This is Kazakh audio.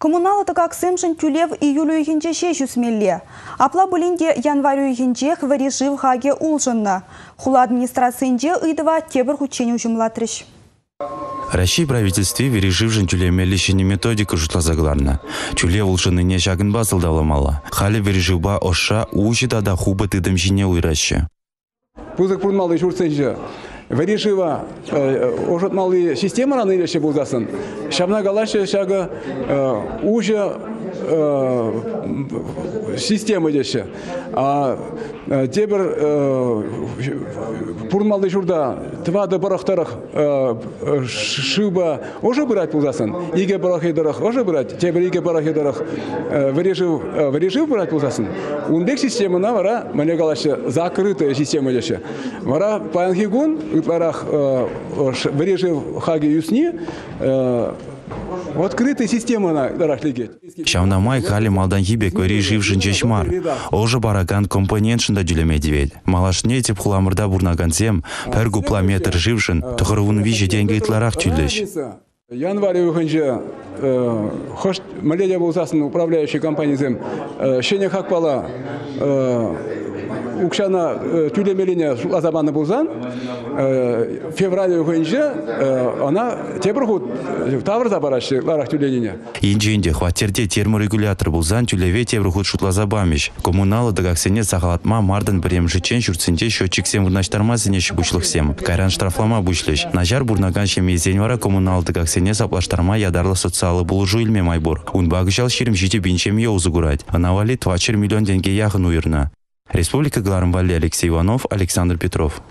Коммуналы тыгаксемшін тюлев июлю үйгенже ше жүсмелле. Апла бұлінде январю үйгенже хварежив хаге улжынны. Хула администрациянде ыйдыва тебір хученю жұмлатырыш. Россия правительстве вереживжин тюлемелли шини методика жутлазагларна. Тюле улшыны не шагын басылдавламала. Халі вереживба оша ужида да хуба тыдым жине уйраще. Пузык пурмалы шурсенже. Варишива ожотмалы система раны илеше булдасын. Шамна галашы шага уже система деше. А тебір пурмалы журда твады барахтарах шыба уже брать булдасын. Иге барахидарах уже брать. Тебір иге барахидарах варишив варишив брать булдасын. Унбек системана вара мане галашы закрытая система деше. Вара панхигун утварах варишив хаги юсни Открытая система на дарахлиге. Шавнамай хали малдан хибек вережив жинчешмар. Ожы бараган компонент шында жүлеме девет. Малашне теп хуламырда бурнагансем, пер гупла метр жившин, вижі деньги итларах тюлеш. Январь выхонже хош маледя болсасын управляющий компаниясем шене хакпала укшана тюлемелине азабаны болсан февраль выхонже она тебірхут таврда барашы ларах тюленине. Инженде хватерде терморегулятор булзан тюлеве теврухут шутлаза бамиш. Коммуналы дагаксене сахалатма мардын бірем жичен шурцинде счетчиксем вурнаштарма зенеші бушлықсем. Кайран штрафлама бушлеш. Нажар бурнаган шемезен вара коммуналы дагаксене саплаштарма ядарлы социалы булужу илме майбур. Унбагышал ширим жити бинчем еузугурать. Анавали 2 миллион деньги яхын уйырна. Республика Гларамвали Алексей Иванов, Александр Петров.